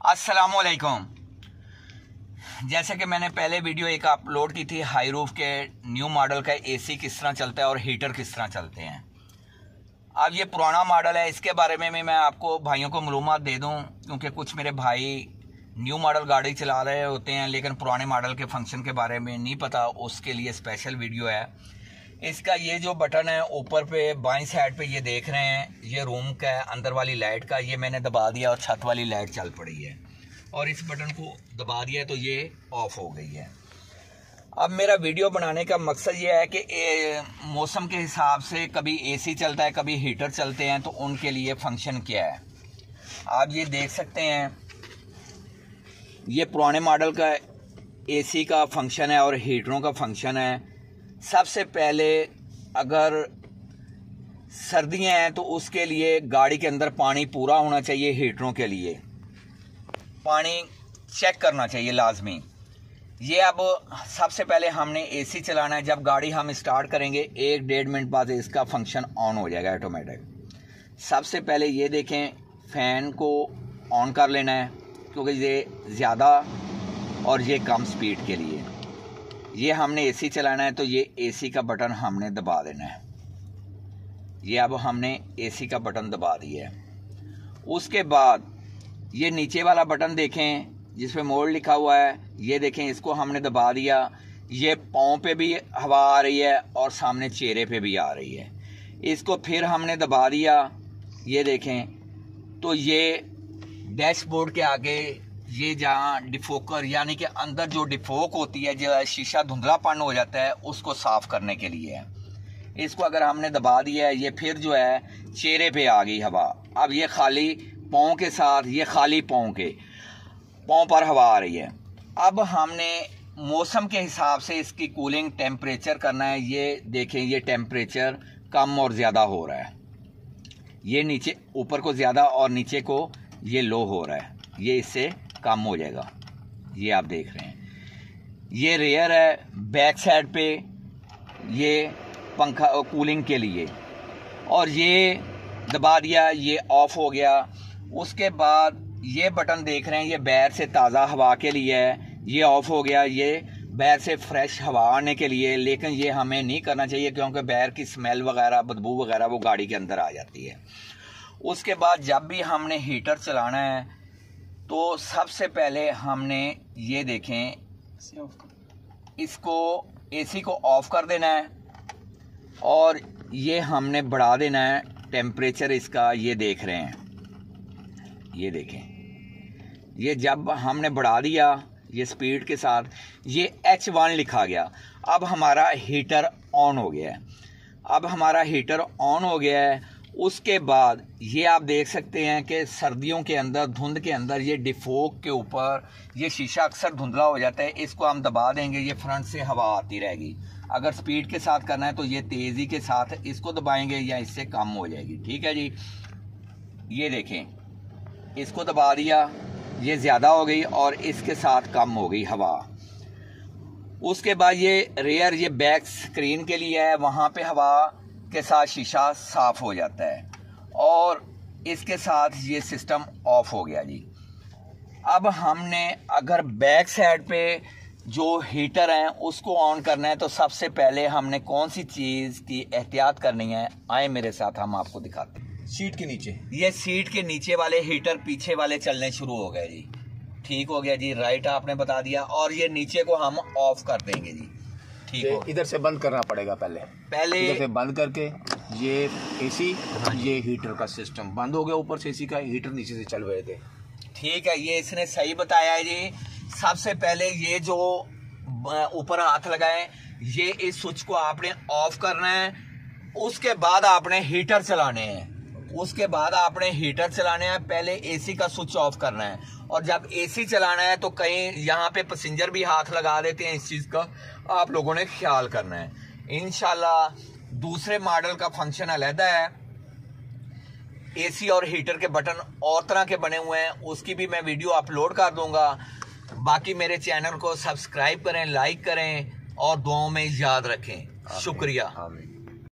असलकुम जैसे कि मैंने पहले वीडियो एक अपलोड की थी, हाई रूफ के न्यू मॉडल का एसी किस तरह चलता है और हीटर किस तरह चलते हैं। अब ये पुराना मॉडल है, इसके बारे में भी मैं आपको भाइयों को मालूम दे दूँ, क्योंकि कुछ मेरे भाई न्यू मॉडल गाड़ी चला रहे होते हैं, लेकिन पुराने मॉडल के फ़ंक्शन के बारे में नहीं पता, उसके लिए स्पेशल वीडियो है। इसका ये जो बटन है ऊपर पे, बाई साइड पे ये देख रहे हैं, ये रूम का है, अंदर वाली लाइट का, ये मैंने दबा दिया और छत वाली लाइट चल पड़ी है। और इस बटन को दबा दिया तो ये ऑफ़ हो गई है। अब मेरा वीडियो बनाने का मकसद ये है कि मौसम के हिसाब से कभी एसी चलता है, कभी हीटर चलते हैं तो उनके लिए फ़ंक्शन क्या है? आप ये देख सकते हैं, ये पुराने मॉडल का एसी का फ़ंक्शन है और हीटरों का फ़ंक्शन है। सबसे पहले अगर सर्दियाँ हैं तो उसके लिए गाड़ी के अंदर पानी पूरा होना चाहिए हीटरों के लिए। पानी चेक करना चाहिए लाजमी। ये अब सबसे पहले हमने एसी चलाना है। जब गाड़ी हम स्टार्ट करेंगे, एक डेढ़ मिनट बाद इसका फ़ंक्शन ऑन हो जाएगा ऑटोमेटिक। सबसे पहले ये देखें, फ़ैन को ऑन कर लेना है, क्योंकि ये ज़्यादा और ये कम स्पीड के लिए। ये हमने एसी चलाना है तो ये एसी का बटन हमने दबा देना है। ये अब हमने एसी का बटन दबा दिया है। उसके बाद ये नीचे वाला बटन देखें जिसपे मोड लिखा हुआ है, ये देखें, इसको हमने दबा दिया। ये पाँव पे भी हवा आ रही है और सामने चेहरे पे भी आ रही है। इसको फिर हमने दबा दिया। ये देखें तो ये डैशबोर्ड के आगे ये जहाँ डिफोकर, यानी कि अंदर जो डिफोक होती है, जो शीशा धुंधलापन हो जाता है, उसको साफ़ करने के लिए है। इसको अगर हमने दबा दिया है, ये फिर जो है चेहरे पे आ गई हवा। अब ये खाली पाँव के साथ, ये खाली पाँव के, पाँव पर हवा आ रही है। अब हमने मौसम के हिसाब से इसकी कूलिंग टेम्परेचर करना है। ये देखें, ये टेम्परेचर कम और ज़्यादा हो रहा है। ये नीचे, ऊपर को ज़्यादा और नीचे को ये लो हो रहा है। ये इससे कम हो जाएगा। ये आप देख रहे हैं। ये रेयर है बैक साइड पे ये पंखा कूलिंग के लिए। और ये दबा दिया, ये ऑफ़ हो गया। उसके बाद ये बटन देख रहे हैं, ये बैर से ताज़ा हवा के लिए है। ये ऑफ़ हो गया, ये बैर से फ्रेश हवा आने के लिए। लेकिन ये हमें नहीं करना चाहिए, क्योंकि बैर की स्मेल वगैरह, बदबू वगैरह वो गाड़ी के अंदर आ जाती है। उसके बाद जब भी हमने हीटर चलाना है तो सबसे पहले हमने ये देखें। इसको एसी को ऑफ़ कर देना है और ये हमने बढ़ा देना है। टेम्परेचर इसका ये देख रहे हैं। ये देखें। ये जब हमने बढ़ा दिया ये स्पीड के साथ, ये एच वन लिखा गया। अब हमारा हीटर ऑन हो गया है। अब हमारा हीटर ऑन हो गया है उसके बाद ये आप देख सकते हैं कि सर्दियों के अंदर, धुंध के अंदर, ये डिफोक के ऊपर, ये शीशा अक्सर धुंधला हो जाता है। इसको हम दबा देंगे, ये फ्रंट से हवा आती रहेगी। अगर स्पीड के साथ करना है तो ये तेज़ी के साथ इसको दबाएँगे या इससे कम हो जाएगी। ठीक है जी? ये देखें। इसको दबा दिया, ये ज़्यादा हो गई और इसके साथ कम हो गई हवा। उसके बाद ये रेयर ये बैक स्क्रीन के लिए है। वहाँ पे हवा के साथ शीशा साफ़ हो जाता है और इसके साथ ये सिस्टम ऑफ़ हो गया जी। अब हमने अगर बैक साइड पे जो हीटर है उसको ऑन करना है तो सबसे पहले हमने कौन सी चीज़ की एहतियात करनी है आए मेरे साथ हम आपको दिखाते हैं। सीट के नीचे। ये सीट के नीचे वाले हीटर पीछे वाले चलने शुरू हो गए जी। ठीक हो गया जी राइट आपने बता दिया और ये नीचे को हम ऑफ़ कर देंगे जी। ठीक है इधर से बंद करना पड़ेगा पहले। पहले इधर से बंद करके ये एसी हाँ ये हीटर का सिस्टम। बंद हो गया ऊपर से एसी का हीटर नीचे से चल रहे थे। ठीक है ये इसने सही बताया है जी। सबसे पहले ये जो ऊपर हाथ लगाए ये इस स्विच को आपने ऑफ़ करना है। उसके बाद आपने हीटर चलाने हैं। उसके बाद आपने हीटर चलाने हैं पहले एसी का स्विच ऑफ़ करना है। और जब एसी चलाना है तो कहीं यहाँ पे पैसेंजर भी हाथ लगा देते हैं इस चीज़ का। आप लोगों ने ख्याल करना है। इनशाला दूसरे मॉडल का फ़ंक्शन अलहदा है। एसी और हीटर के बटन और तरह के बने हुए हैं। उसकी भी मैं वीडियो अपलोड कर दूँगा। बाकी मेरे चैनल को सब्सक्राइब करें लाइक करें और दुआओं में याद रखें। शुक्रिया।